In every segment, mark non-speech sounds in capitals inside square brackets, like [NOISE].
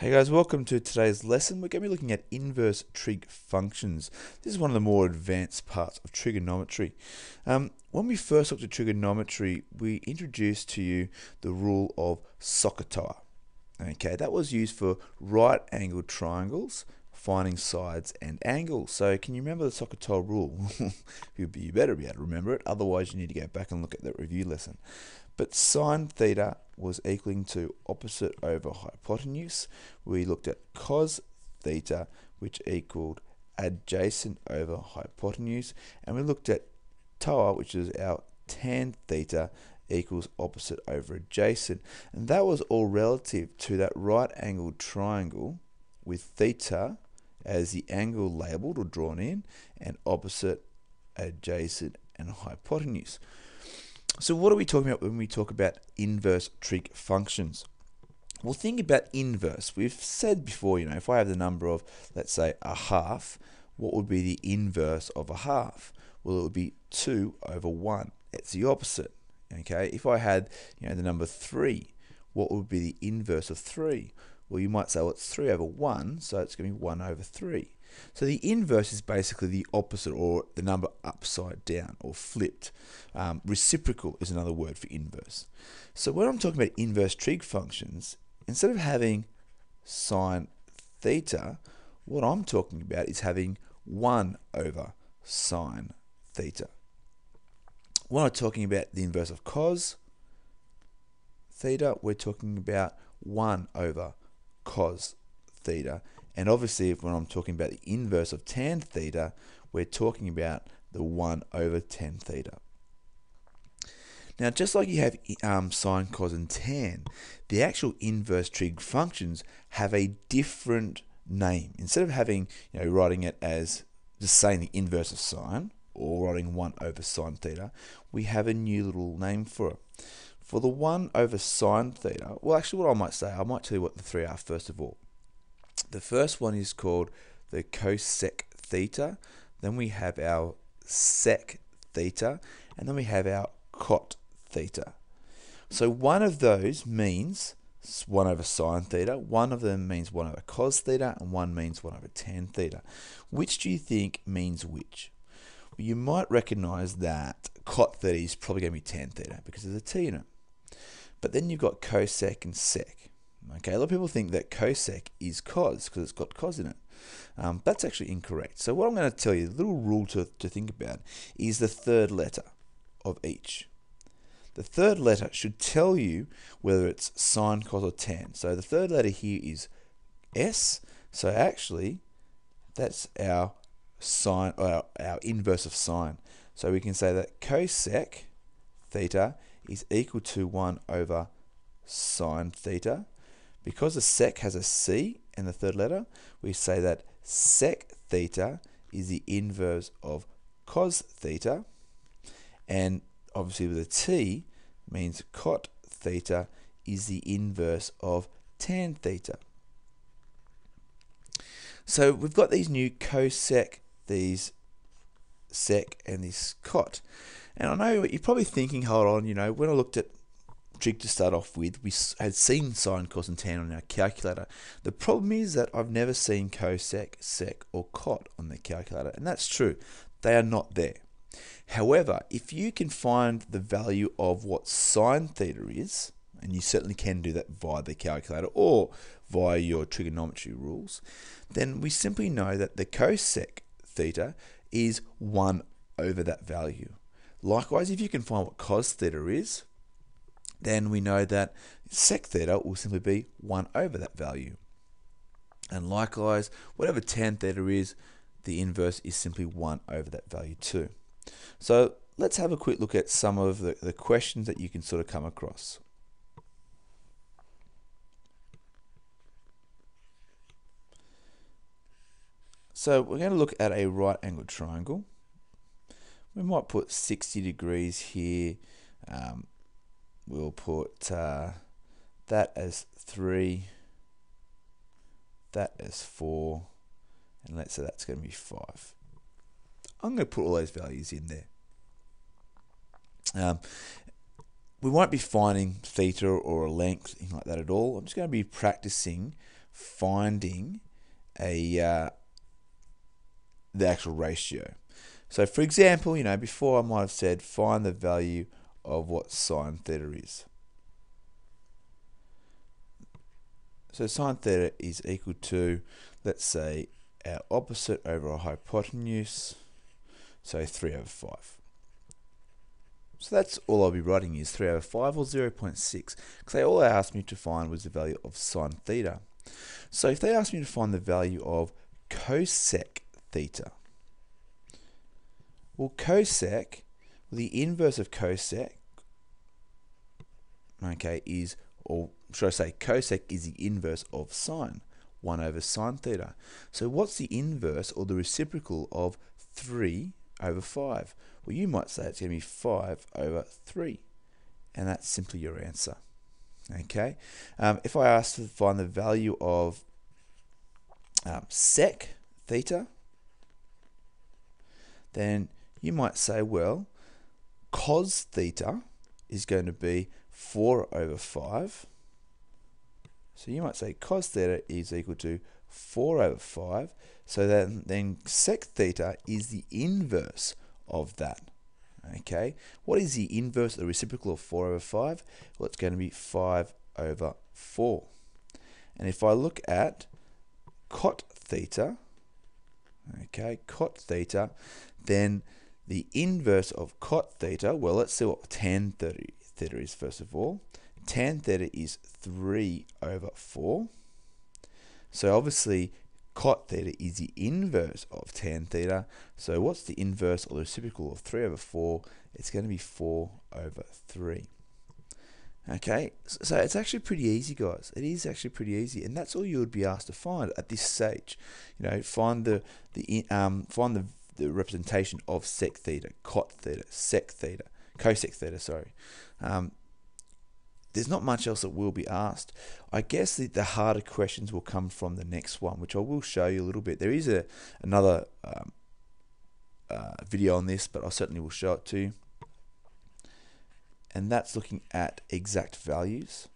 Hey guys, welcome to today's lesson. We're going to be looking at inverse trig functions. This is one of the more advanced parts of trigonometry. Um, when we first looked at trigonometry, we introduced to you the rule of SOHCAHTOA. Okay, that was used for right angled triangles, finding sides and angles. So can you remember the SOHCAHTOA rule? [LAUGHS] you better be able to remember it, otherwise you need to go back and look at that review lesson. But sine theta was equaling to opposite over hypotenuse. We looked at cos theta, which equaled adjacent over hypotenuse. And we looked at TOA, which is our tan theta, equals opposite over adjacent. And that was all relative to that right angled triangle with theta as the angle labeled or drawn in and opposite, adjacent and hypotenuse. So what are we talking about when we talk about inverse trig functions? Well, think about inverse. We've said before, you know, if I have the number of, let's say, a half, what would be the inverse of a half? Well, it would be 2 over 1. It's the opposite. Okay, if I had, you know, the number 3, what would be the inverse of 3? Well, you might say, well, it's 3 over 1, so it's going to be 1 over 3. So the inverse is basically the opposite or the number upside down or flipped. Um, reciprocal is another word for inverse. So when I'm talking about inverse trig functions, instead of having sine theta, what I'm talking about is having 1 over sine theta. When I'm talking about the inverse of cos theta, we're talking about 1 over cos theta. And obviously, when I'm talking about the inverse of tan theta, we're talking about the 1 over tan theta. Now, just like you have um, sine, cos, and tan, the actual inverse trig functions have a different name. Instead of having, you know, writing it as just saying the inverse of sine, or writing 1 over sine theta, we have a new little name for it. For the 1 over sine theta, well, actually, what I might say, I might tell you what the three are first of all. The first one is called the cosec theta. Then we have our sec theta. And then we have our cot theta. So one of those means 1 over sine theta, one of them means 1 over cos theta, and one means 1 over tan theta. Which do you think means which? Well, you might recognize that cot theta is probably going to be tan theta because there's a t in it. But then you've got cosec and sec. Okay, a lot of people think that cosec is cos because it's got cos in it. Um, that's actually incorrect. So what I'm going to tell you, the little rule to, to think about is the third letter of each. The third letter should tell you whether it's sine, cos, or tan. So the third letter here is S. So actually, that's our sine, our, our inverse of sine. So we can say that cosec theta is equal to 1 over sine theta. Because the sec has a C in the third letter, we say that sec theta is the inverse of cos theta. And obviously with a T means cot theta is the inverse of tan theta. So we've got these new cosec, these sec, and this cot. And I know what you're probably thinking, hold on, you know, when I looked at trig to start off with, we had seen sine, cos, and tan on our calculator. The problem is that I've never seen cosec, sec, or cot on the calculator, and that's true. They are not there. However, if you can find the value of what sine theta is, and you certainly can do that via the calculator or via your trigonometry rules, then we simply know that the cosec theta is 1 over that value. Likewise, if you can find what cos theta is, then we know that sec theta will simply be 1 over that value. And likewise, whatever tan theta is, the inverse is simply 1 over that value too. So let's have a quick look at some of the, the questions that you can sort of come across. So we're going to look at a right angled triangle. We might put 60 degrees here, um, we'll put uh, that as 3, that as 4, and let's say that's going to be 5. I'm going to put all those values in there. Um, we won't be finding theta or a length, anything like that at all. I'm just going to be practicing finding a uh, the actual ratio. So for example, you know, before I might have said find the value of what sine theta is. So sine theta is equal to, let's say, our opposite over our hypotenuse, so 3 over 5. So that's all I'll be writing is 3 over 5 or 0.6, because they all they asked me to find was the value of sine theta. So if they asked me to find the value of cosec theta, well, cosec, the inverse of cosec, okay, is, or should I say, cosec is the inverse of sine, 1 over sine theta. So what's the inverse or the reciprocal of 3 over 5? Well, you might say it's going to be 5 over 3. And that's simply your answer. Okay. Um, if I ask to find the value of um, sec theta, then you might say, well, cos theta is going to be 4 over 5. So you might say cos theta is equal to 4 over 5. So then, then sec theta is the inverse of that. Okay, what is the inverse, the reciprocal of 4 over 5? Well, it's going to be 5 over 4. And if I look at cot theta, okay, cot theta, then the inverse of cot theta, well, let's see what tan theta, theta is first of all. Tan theta is 3 over 4. So obviously cot theta is the inverse of tan theta. So what's the inverse or the reciprocal of 3 over 4? It's going to be 4 over 3. Okay, so it's actually pretty easy, guys. It is actually pretty easy, and that's all you would be asked to find at this stage. You know, find the the um find the the representation of sec theta, cot theta, sec theta, cosec theta. Sorry. Um, there's not much else that will be asked. I guess the, the harder questions will come from the next one, which I will show you a little bit. There is a another um, uh, video on this, but I certainly will show it to you. And that's looking at exact values.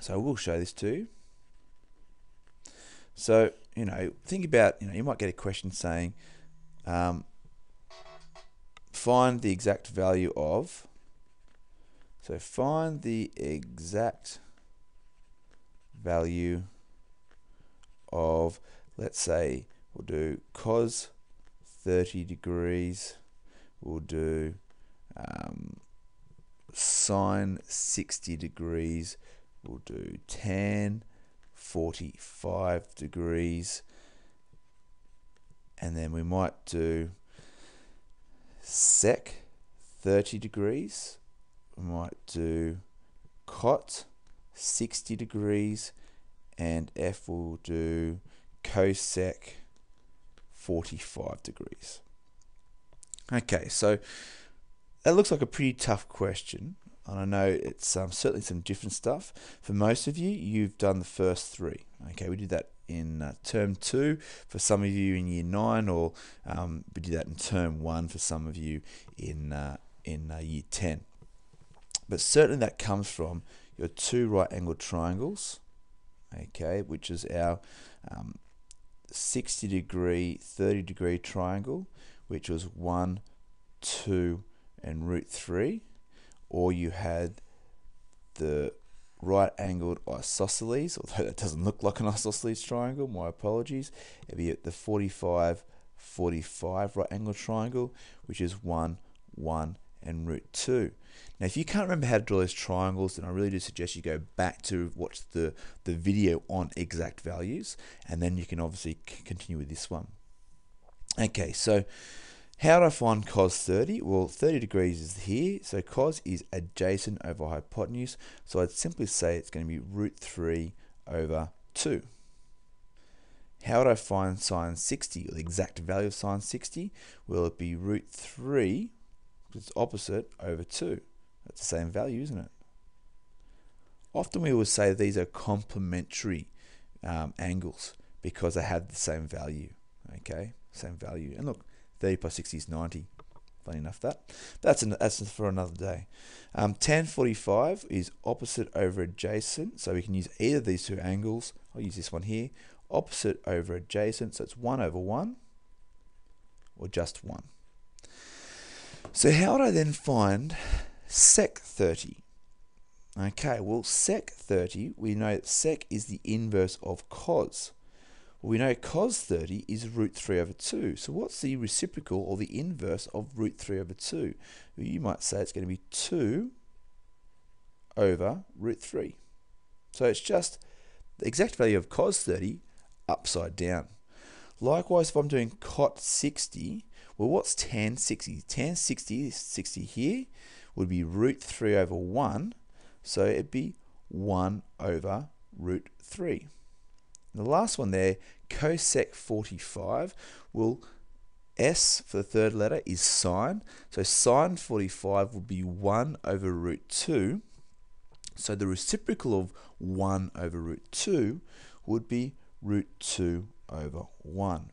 So I will show this too. So, you know, think about, you know, you might get a question saying, um, find the exact value of so find the exact value of, let's say, we'll do cos 30 degrees, we'll do um, sine 60 degrees, we'll do tan 45 degrees, and then we might do sec 30 degrees we might do cot 60 degrees and F will do cosec 45 degrees. Okay, so that looks like a pretty tough question. And I know it's um, certainly some different stuff. For most of you, you've done the first three. Okay, we did that in uh, term two for some of you in year nine, or um, we did that in term one for some of you in uh, in uh, year ten. But certainly that comes from your two right angled triangles, okay, which is our um, 60 degree, 30 degree triangle, which was 1, 2, and root 3. Or you had the right angled isosceles, although that doesn't look like an isosceles triangle, my apologies. It'd be the 45, 45 right angled triangle, which is 1, 1, and root 2. Now, if you can't remember how to draw those triangles, then I really do suggest you go back to watch the, the video on exact values, and then you can obviously continue with this one. Okay, so how do I find cos 30? Well, 30 degrees is here, so cos is adjacent over hypotenuse, so I'd simply say it's going to be root 3 over 2. How would I find sine 60, or the exact value of sine 60? Will it be root 3, it's opposite, over 2. That's the same value, isn't it? Often we will say these are complementary um, angles because they have the same value. Okay, same value. And look, 30 plus 60 is 90. Funny enough that. That's, an, that's for another day. Um, tan 45 is opposite over adjacent, so we can use either of these two angles. I'll use this one here. Opposite over adjacent, so it's 1 over 1 or just 1. So how would I then find sec 30? Okay, well sec 30, we know that sec is the inverse of cos. We know cos 30 is root 3 over 2. So what's the reciprocal or the inverse of root 3 over 2? Well, you might say it's going to be 2 over root 3. So it's just the exact value of cos 30 upside down. Likewise, if I'm doing cot 60, well, what's tan 60? Tan 60, 60 here, would be root 3 over 1. So it'd be 1 over root 3. The last one there, cosec 45, will S for the third letter is sine. So sine 45 would be 1 over root 2. So the reciprocal of 1 over root 2 would be root 2 over 1.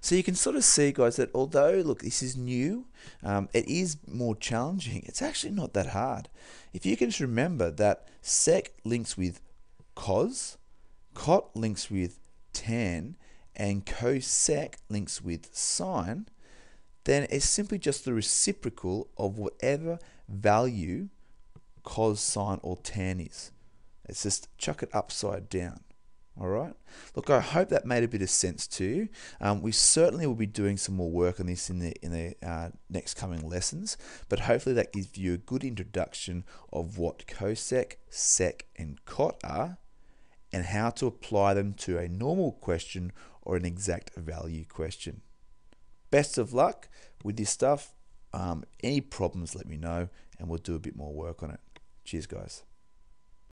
So you can sort of see, guys, that although, look, this is new, um, it is more challenging. It's actually not that hard. If you can just remember that sec links with cos, cot links with tan, and cosec links with sine, then it's simply just the reciprocal of whatever value cos, sine, or tan is. It's just chuck it upside down. All right. Look, I hope that made a bit of sense to you. Um, we certainly will be doing some more work on this in the in the uh, next coming lessons, but hopefully that gives you a good introduction of what cosec, sec, and cot are, and how to apply them to a normal question or an exact value question. Best of luck with this stuff. Um, any problems, let me know, and we'll do a bit more work on it. Cheers, guys.